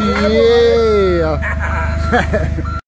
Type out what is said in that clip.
Yeah.